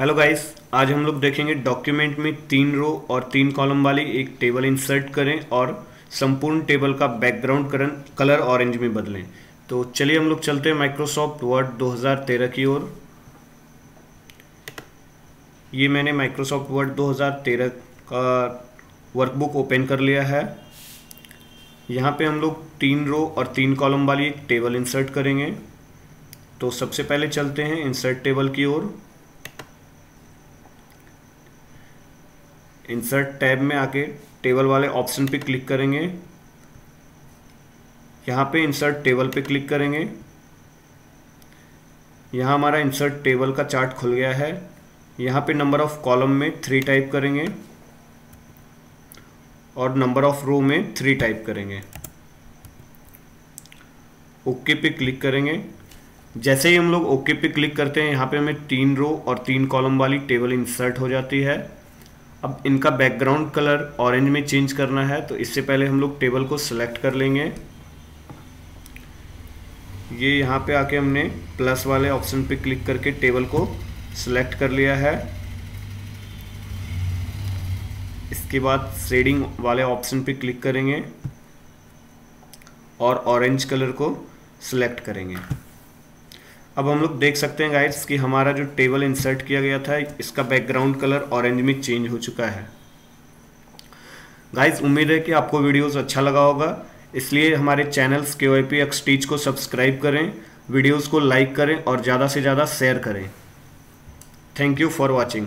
Hello guys आज हम लोग देखेंगे डॉक्यूमेंट में तीन रो और तीन कॉलम वाली एक टेबल इंसर्ट करें और संपूर्ण टेबल का बैकग्राउंड करन कलर ऑरेंज में बदलें। तो चलिए हम लोग चलते हैं माइक्रोसॉफ्ट वर्ड 2013 की ओर। ये मैंने माइक्रोसॉफ्ट वर्ड 2013 का वर्कबुक ओपन कर लिया है। यहाँ पे हम लोग तीन रो और तीन कॉलम वाली एक टेबल इंसर्ट करेंगे। तो सबसे पहले चलते हैं इंसर्ट टेबल की ओर। इंसर्ट टैब में आके टेबल वाले ऑप्शन पे क्लिक करेंगे। यहाँ पे इंसर्ट टेबल पे क्लिक करेंगे। यहाँ हमारा इंसर्ट टेबल का चार्ट खुल गया है। यहाँ पे नंबर ऑफ़ कॉलम में थ्री टाइप करेंगे और नंबर ऑफ़ रो में थ्री टाइप करेंगे। ओके पे क्लिक करेंगे। जैसे ही हम लोग ओके पे क्लिक करते हैं, यहाँ पे हमें तीन रो और तीन कॉलम वाली टेबल इंसर्ट हो जाती है। अब इनका बैकग्राउंड कलर ऑरेंज में चेंज करना है तो इससे पहले हम लोग टेबल को सिलेक्ट कर लेंगे। ये यहाँ पे आके हमने प्लस वाले ऑप्शन पे क्लिक करके टेबल को सिलेक्ट कर लिया है। इसके बाद शेडिंग वाले ऑप्शन पे क्लिक करेंगे और ऑरेंज कलर को सिलेक्ट करेंगे। अब हम लोग देख सकते हैं गाइड्स कि हमारा जो टेबल इंसर्ट किया गया था, इसका बैकग्राउंड कलर ऑरेंज में चेंज हो चुका है। गाइज़ उम्मीद है कि आपको वीडियोस अच्छा लगा होगा। इसलिए हमारे चैनल्स के वाई पी एक्स टीच को सब्सक्राइब करें वीडियोस को लाइक करें और ज़्यादा से ज़्यादा शेयर करें। Thank you for watching